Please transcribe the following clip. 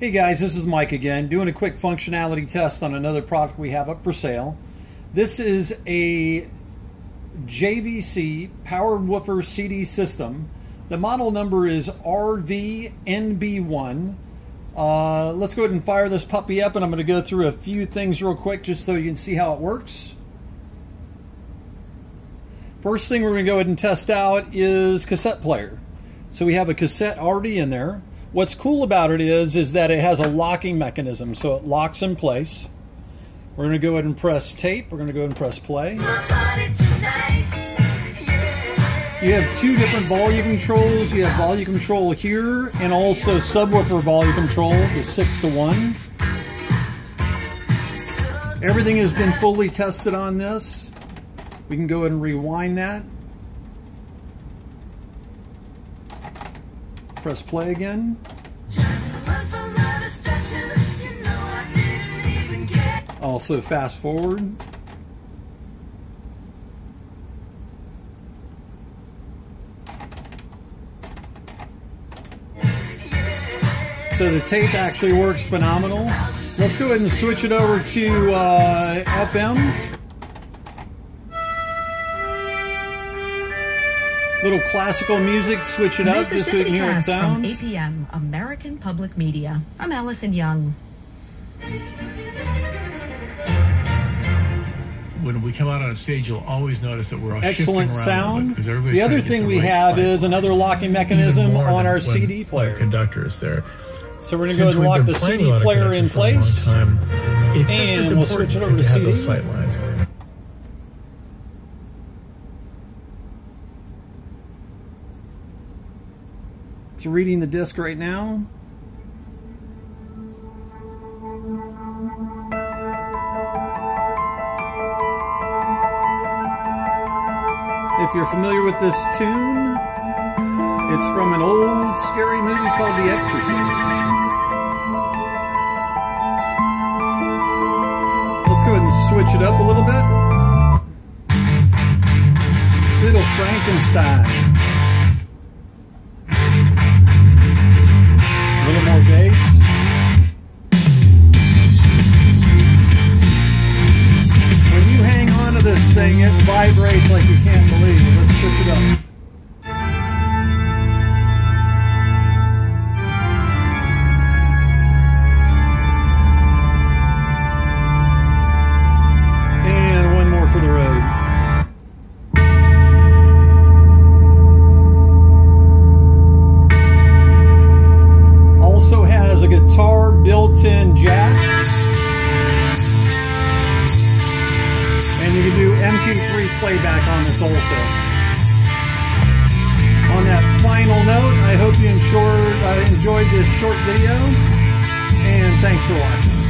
Hey guys, this is Mike again, doing a quick functionality test on another product we have up for sale. This is a JVC powered woofer CD system. The model number is RVNB1. Uh, let's go ahead and fire this puppy up and I'm going to go through a few things real quick just so you can see how it works. First thing we're going to go ahead and test out is cassette player. So we have a cassette already in there. What's cool about it is, is that it has a locking mechanism, so it locks in place. We're going to go ahead and press tape. We're going to go ahead and press play. You have two different volume controls. You have volume control here and also subwoofer volume control, the 6 to 1. Everything has been fully tested on this. We can go ahead and rewind that. Press play again. Also fast forward. So the tape actually works phenomenal. Let's go ahead and switch it over to uh, FM. Little classical music, switch it up just so you can hear it sounds. From APM, American Public Media. I'm Allison Young. When we come out on a stage, you'll always notice that we're all excellent sound. The other thing the we right have is another locking mechanism on our CD player. conductor is there. So we're going to go ahead and lock the CD player in place, and we'll switch it over to, to CD. It's reading the disc right now. If you're familiar with this tune, it's from an old scary movie called The Exorcist. Let's go ahead and switch it up a little bit. Little Frankenstein. Thing, it vibrates like you can't believe. Let's switch it up. three playback on this also. On that final note, I hope you uh, enjoyed this short video, and thanks for watching.